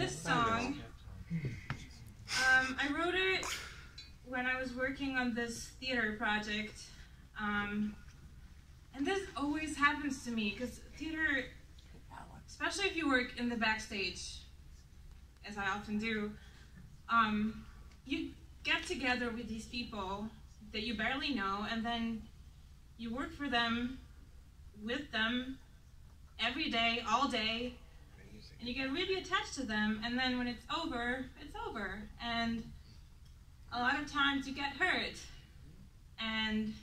this song, um, I wrote it when I was working on this theater project. Um, and this always happens to me because theater, especially if you work in the backstage, as I often do, um, you get together with these people that you barely know, and then you work for them, with them, every day, all day, and you get really attached to them, and then when it's over, it's over. And a lot of times you get hurt. And,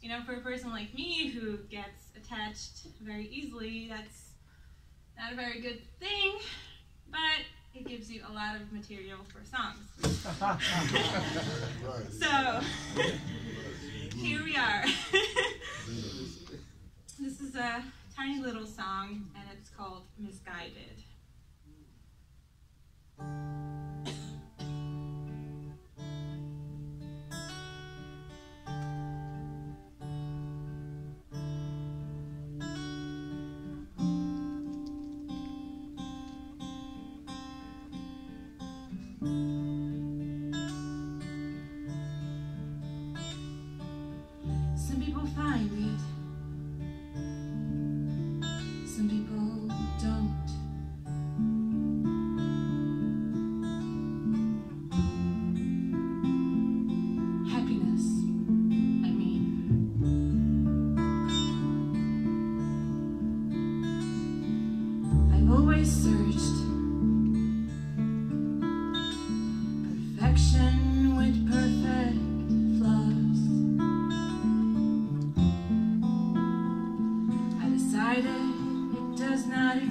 you know, for a person like me who gets attached very easily, that's not a very good thing, but it gives you a lot of material for songs. so, here we are. this is a tiny little song, called Misguided. and it's called Misguided. took you